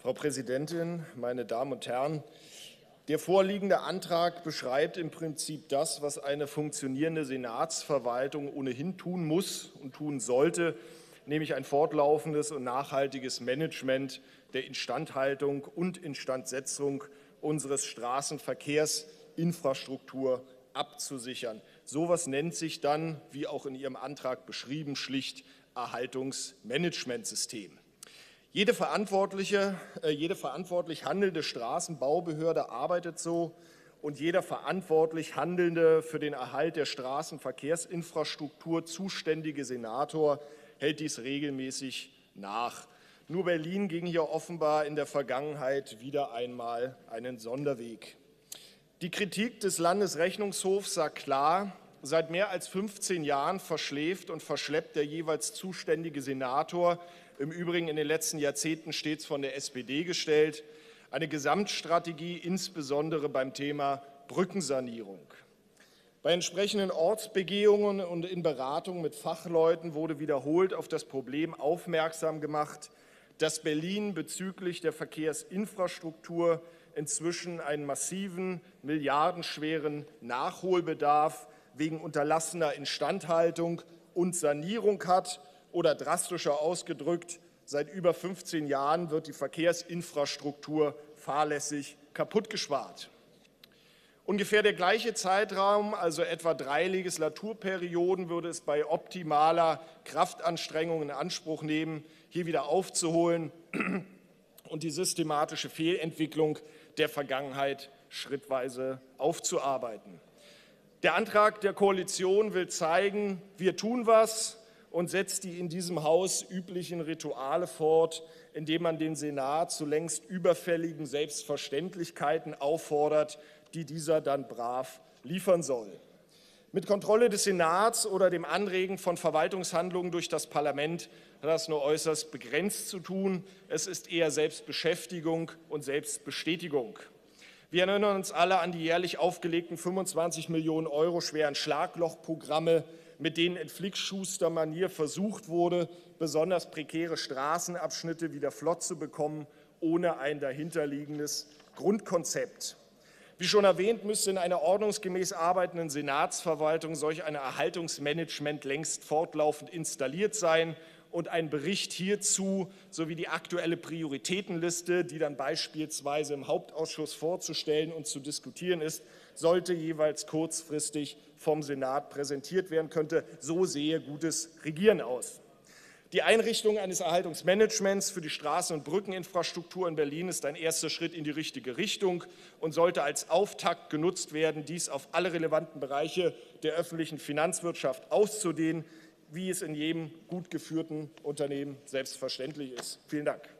Frau Präsidentin, meine Damen und Herren! Der vorliegende Antrag beschreibt im Prinzip das, was eine funktionierende Senatsverwaltung ohnehin tun muss und tun sollte, nämlich ein fortlaufendes und nachhaltiges Management der Instandhaltung und Instandsetzung unseres Straßenverkehrsinfrastruktur abzusichern. So etwas nennt sich dann, wie auch in Ihrem Antrag beschrieben, schlicht Erhaltungsmanagementsystem. Jede verantwortliche, äh, jede verantwortlich handelnde Straßenbaubehörde arbeitet so und jeder verantwortlich handelnde für den Erhalt der Straßenverkehrsinfrastruktur zuständige Senator hält dies regelmäßig nach. Nur Berlin ging hier offenbar in der Vergangenheit wieder einmal einen Sonderweg. Die Kritik des Landesrechnungshofs sagt klar, seit mehr als 15 Jahren verschläft und verschleppt der jeweils zuständige Senator, im Übrigen in den letzten Jahrzehnten stets von der SPD gestellt, eine Gesamtstrategie, insbesondere beim Thema Brückensanierung. Bei entsprechenden Ortsbegehungen und in Beratungen mit Fachleuten wurde wiederholt auf das Problem aufmerksam gemacht, dass Berlin bezüglich der Verkehrsinfrastruktur inzwischen einen massiven, milliardenschweren Nachholbedarf wegen unterlassener Instandhaltung und Sanierung hat oder drastischer ausgedrückt, seit über 15 Jahren wird die Verkehrsinfrastruktur fahrlässig kaputtgespart. Ungefähr der gleiche Zeitraum, also etwa drei Legislaturperioden, würde es bei optimaler Kraftanstrengung in Anspruch nehmen, hier wieder aufzuholen und die systematische Fehlentwicklung der Vergangenheit schrittweise aufzuarbeiten. Der Antrag der Koalition will zeigen, wir tun was und setzt die in diesem Haus üblichen Rituale fort, indem man den Senat zu längst überfälligen Selbstverständlichkeiten auffordert, die dieser dann brav liefern soll. Mit Kontrolle des Senats oder dem Anregen von Verwaltungshandlungen durch das Parlament hat das nur äußerst begrenzt zu tun. Es ist eher Selbstbeschäftigung und Selbstbestätigung. Wir erinnern uns alle an die jährlich aufgelegten 25 Millionen Euro schweren Schlaglochprogramme, mit denen in Flickschuster-Manier versucht wurde, besonders prekäre Straßenabschnitte wieder flott zu bekommen, ohne ein dahinterliegendes Grundkonzept. Wie schon erwähnt, müsste in einer ordnungsgemäß arbeitenden Senatsverwaltung solch ein Erhaltungsmanagement längst fortlaufend installiert sein und ein Bericht hierzu sowie die aktuelle Prioritätenliste, die dann beispielsweise im Hauptausschuss vorzustellen und zu diskutieren ist, sollte jeweils kurzfristig vom Senat präsentiert werden könnte. So sehe gutes Regieren aus. Die Einrichtung eines Erhaltungsmanagements für die Straßen- und Brückeninfrastruktur in Berlin ist ein erster Schritt in die richtige Richtung und sollte als Auftakt genutzt werden, dies auf alle relevanten Bereiche der öffentlichen Finanzwirtschaft auszudehnen, wie es in jedem gut geführten Unternehmen selbstverständlich ist. Vielen Dank.